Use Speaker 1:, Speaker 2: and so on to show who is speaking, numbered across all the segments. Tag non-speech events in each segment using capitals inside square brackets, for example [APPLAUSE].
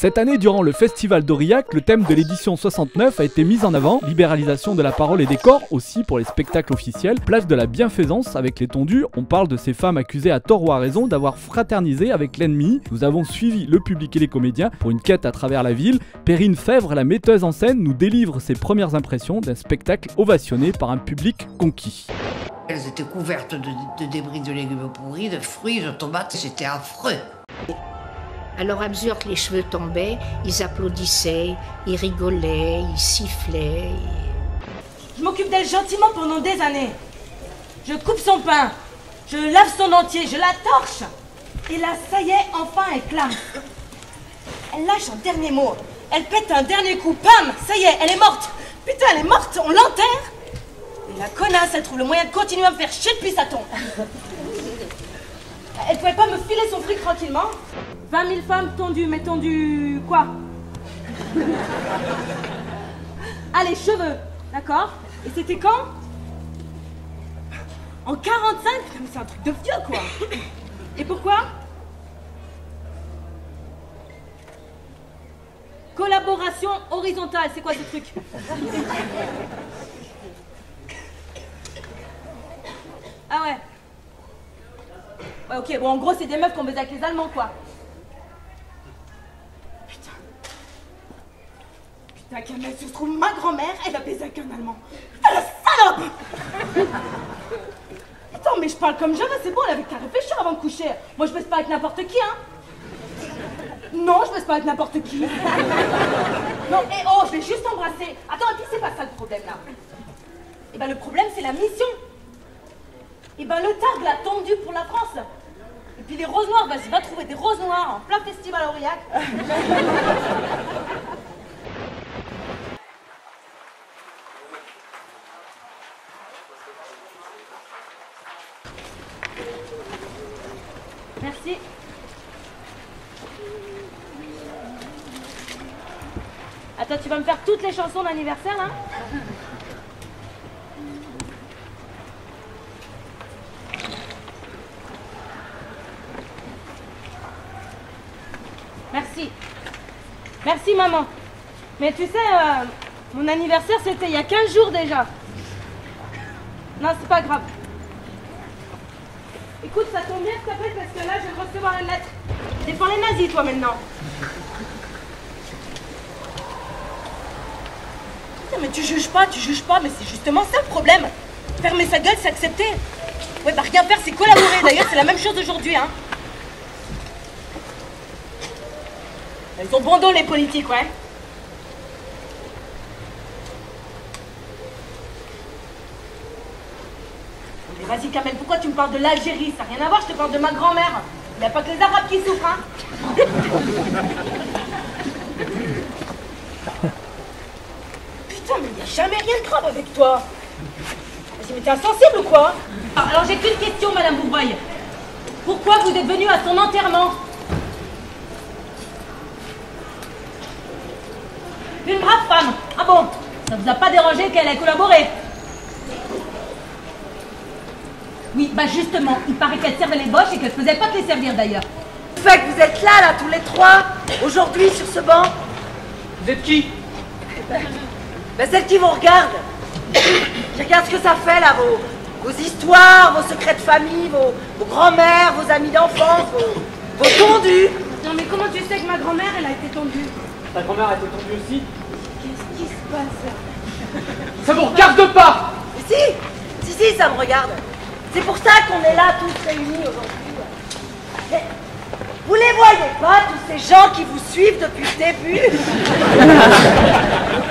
Speaker 1: Cette année, durant le festival d'Aurillac, le thème de l'édition 69 a été mis en avant. Libéralisation de la parole et des corps aussi pour les spectacles officiels. Place de la bienfaisance avec les tondus. On parle de ces femmes accusées à tort ou à raison d'avoir fraternisé avec l'ennemi. Nous avons suivi le public et les comédiens pour une quête à travers la ville. Perrine Fèvre, la metteuse en scène, nous délivre ses premières impressions d'un spectacle ovationné par un public conquis.
Speaker 2: Elles étaient couvertes de, de débris de légumes pourris, de fruits, de tomates, c'était affreux.
Speaker 3: Alors à mesure que les cheveux tombaient, ils applaudissaient, ils rigolaient, ils sifflaient.
Speaker 4: Je m'occupe d'elle gentiment pendant des années. Je coupe son pain, je lave son entier, je la torche. Et là, ça y est, enfin elle clame. Elle lâche un dernier mot. Elle pète un dernier coup, pam, ça y est, elle est morte. Putain, elle est morte, on l'enterre. Et la connasse, elle trouve le moyen de continuer à me faire chier depuis sa tombe. [LAUGHS] Elle pouvait pas me filer son fric tranquillement 20 000 femmes tondues, mais tondues quoi? Les cheveux, d'accord? Et c'était quand? En 45 Putain, mais c'est un truc de vieux, quoi. Et pourquoi? Collaboration horizontale, c'est quoi ce truc? Ah ouais. Ouais, ok, bon, en gros, c'est des meufs qu'on baise avec les Allemands, quoi. Putain, Kamel, se trouve ma grand-mère, elle a baisé avec un Allemand. Ah, la salope Attends, mais je parle comme jamais, c'est bon, elle avait qu'à réfléchir avant de coucher. Moi, je baisse pas avec n'importe qui, hein. Non, je baisse pas avec n'importe qui. Non, et oh, je vais juste embrasser. Attends, et puis c'est pas ça le problème, là. Eh ben, le problème, c'est la mission. Eh ben, le tag, là, tendu pour la France. Et puis les roses noires, vas-y, va trouver des roses noires en plein festival Aurillac. Merci. Attends, tu vas me chansons d'anniversaire, là Merci. Merci, maman. Mais tu sais, euh, mon anniversaire, c'était il y a 15 jours déjà. Non, c'est pas grave. Écoute, ça tombe bien, s'il te parce que là, je vais recevoir une lettre. Défends les nazis, toi, maintenant. Mais tu juges pas, tu juges pas, mais c'est justement ça le problème. Fermer sa gueule, c'est accepter. Ouais, bah rien faire, c'est collaborer. D'ailleurs, c'est la même chose aujourd'hui, hein. Ils ont bon dos, les politiques, ouais. Mais vas-y, Kamel, pourquoi tu me parles de l'Algérie? Ça n'a rien à voir, je te parle de ma grand-mère. Il n'y a pas que les Arabes qui souffrent, hein. [LAUGHS] Putain, mais il n'y a jamais rien de grave avec toi. Vas-y, mais t'es insensible ou quoi Ah, Alors j'ai qu'une question, Madame Bourboy. Pourquoi vous êtes venue à son enterrement Une brave femme. Ah bon Ça vous a pas dérangé qu'elle ait collaboré Oui, bah justement, il paraît qu'elle servait les boches et qu'elle faisait pas que les servir d'ailleurs.
Speaker 5: Fait que vous êtes là, là, tous les trois, aujourd'hui, sur ce banc
Speaker 6: Vous êtes qui [LAUGHS]
Speaker 5: Ben, celles qui vous regardent. Je [COUGHS] regarde ce que ça fait, là, vos, vos histoires, vos secrets de famille, vos, vos grands-mères, vos amis d'enfance, vos, vos tondus.
Speaker 4: Non mais comment tu sais que ma grand-mère, elle a été tondue
Speaker 6: Ta grand-mère a été tondue aussi?
Speaker 4: Qu'est-ce qui se passe [LAUGHS]
Speaker 6: Ça vous regarde pas
Speaker 5: Mais si, si, si, ça me regarde. C'est pour ça qu'on est là tous réunis aujourd'hui. Mais vous les voyez pas, tous ces gens qui vous suivent depuis le début?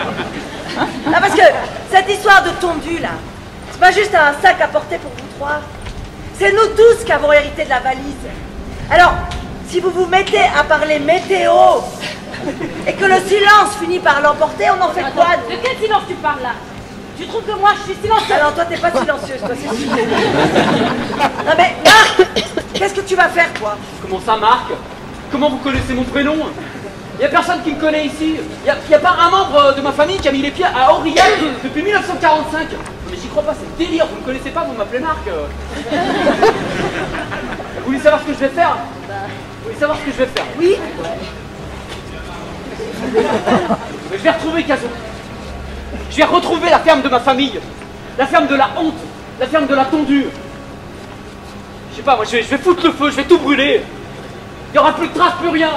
Speaker 5: [LAUGHS] Non, parce que cette histoire de tondu, là, c'est pas juste un sac à porter pour vous trois. C'est nous tous qui avons hérité de la valise. Alors, si vous vous mettez à parler météo et que le silence finit par l'emporter, on en fait quoi nous
Speaker 4: de quel silence tu parles là? Tu trouves que moi je suis silencieuse?
Speaker 5: Alors toi t'es pas silencieuse, toi c'est sûr. Non mais Marc, qu'est-ce que tu vas faire toi?
Speaker 6: Comment ça, Marc? Comment vous connaissez mon prénom? Il n'y a personne qui me connaît ici. Il n'y a, pas un membre euh, de ma famille qui a mis les pieds à Aurillac depuis 1945. Mais j'y crois pas, c'est délire. Vous me connaissez pas, vous m'appelez Marc. Euh. vous voulez savoir ce que je vais faire? Vous voulez savoir ce que je vais faire?
Speaker 5: Oui
Speaker 6: Je vais retrouver Cazot. Je vais retrouver la ferme de ma famille. La ferme de la honte. La ferme de la tondue. Je sais pas, moi je vais, je vais foutre le feu, je vais tout brûler. Il n'y aura plus de traces, plus rien.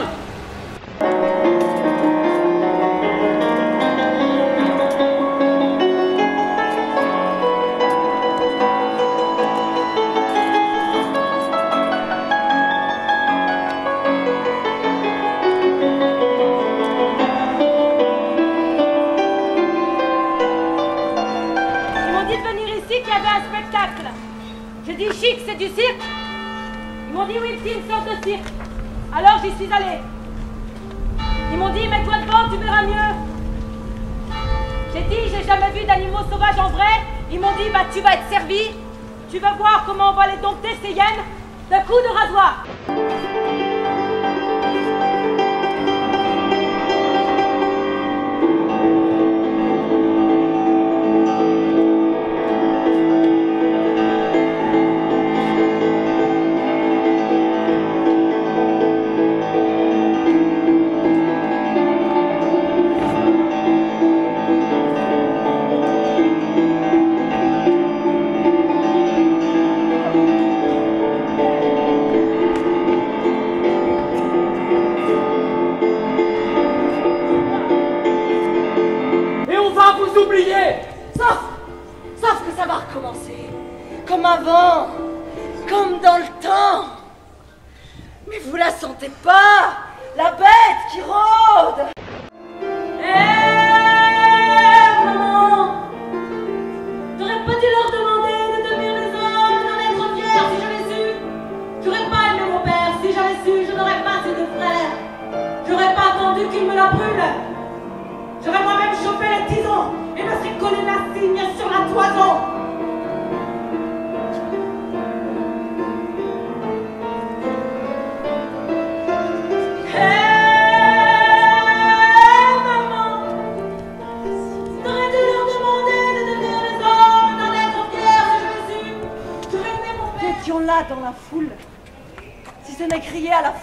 Speaker 7: ici qu'il y avait un spectacle. J'ai dit chic, c'est du cirque. Ils m'ont dit oui, c'est une sorte de cirque. Alors j'y suis allée. Ils m'ont dit mets-toi devant, tu verras mieux. J'ai dit j'ai jamais vu d'animaux sauvages en vrai. Ils m'ont dit bah tu vas être servi. Tu vas voir comment on va les dompter ces hyènes d'un coup de rasoir.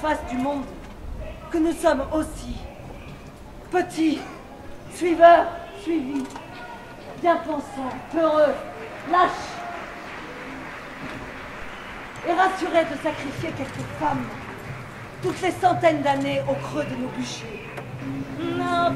Speaker 5: face du monde que nous sommes aussi petits, suiveurs, suivis, bien pensants, peureux, lâches, et rassurés de sacrifier quelques femmes toutes ces centaines d'années au creux de nos bûchers.
Speaker 4: Non,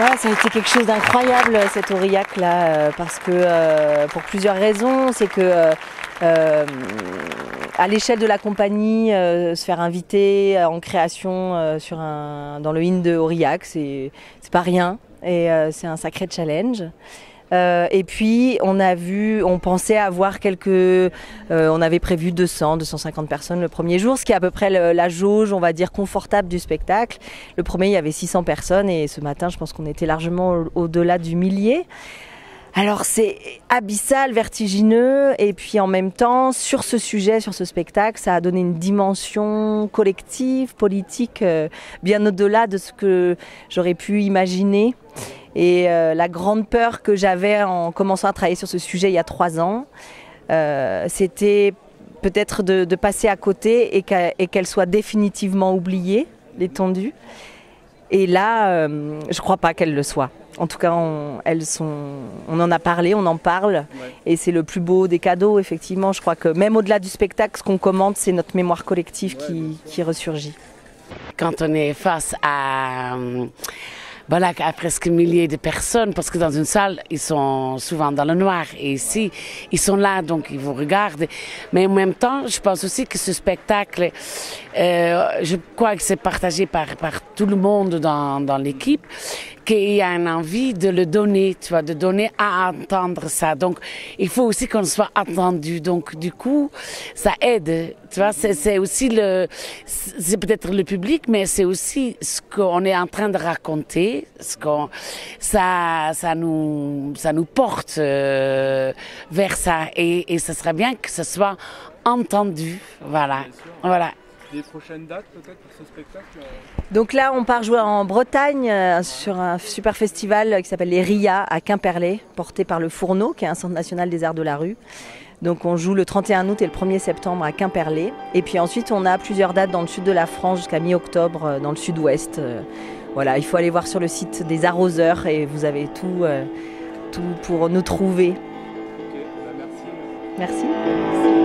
Speaker 4: Ouais, quelque chose d'incroyable cet Aurillac là, euh, parce que euh, pour plusieurs raisons, c'est que euh,
Speaker 8: euh, à l'échelle de la compagnie, euh, se faire inviter euh, en création sur un, dans le hymne de Aurillac, c'est pas rien et c'est un sacré challenge et puis on a vu, on pensait avoir quelques, on avait prévu 200, 250 personnes le premier jour, ce qui est à peu près la jauge, on va dire confortable du spectacle. Le premier il y avait 600 personnes et ce matin je pense qu'on était largement au-delà du millier. Alors c'est abyssal, vertigineux, et puis en même temps, sur ce sujet, sur ce spectacle, ça a donné une dimension collective, politique, euh, bien au-delà de ce que j'aurais pu imaginer. Et euh, la grande peur que j'avais en commençant à travailler sur ce sujet il y a trois ans, euh, c'était peut-être de, passer à côté et qu'elle soit définitivement oubliée, l'étendue. Et là, je ne crois pas qu'elle le soit. En tout cas, on, elles sont, on en a parlé, on en parle, et c'est le plus beau des cadeaux, effectivement. Je crois que même au-delà du spectacle, ce qu'on commande, c'est notre mémoire collective qui, qui ressurgit.
Speaker 9: Quand on est face à voilà, à presque milliers de personnes, parce que dans une salle, ils sont souvent dans le noir. Et ici, ils sont là, donc ils vous regardent. Mais en même temps, je pense aussi que ce spectacle, euh, je crois que c'est partagé par, par tout le monde dans, l'équipe qu'il y a une envie de le donner, tu vois, de donner à entendre ça. Donc, il faut aussi qu'on soit attendu. Donc, du coup, ça aide. Tu vois, c'est aussi le, c'est peut-être le public, mais c'est aussi ce qu'on est en train de raconter, ce qu'on, ça, ça nous, ça nous porte euh, vers ça. Et, et ce serait bien que ce soit entendu. Voilà. Voilà
Speaker 1: des prochaines dates peut-être pour ce spectacle euh
Speaker 8: Donc là, on part jouer en Bretagne euh, sur un super festival qui s'appelle les RIA à Quimperlé, porté par le Fourneau, qui est un centre national des arts de la rue. Donc on joue le 31 août et le 1er septembre à Quimperlé. Et puis ensuite, on a plusieurs dates dans le sud de la France jusqu'à mi-octobre euh, dans le sud-ouest. Voilà, il faut aller voir sur le site des arroseurs et vous avez tout, tout pour nous trouver.
Speaker 1: Bah, merci.
Speaker 8: merci.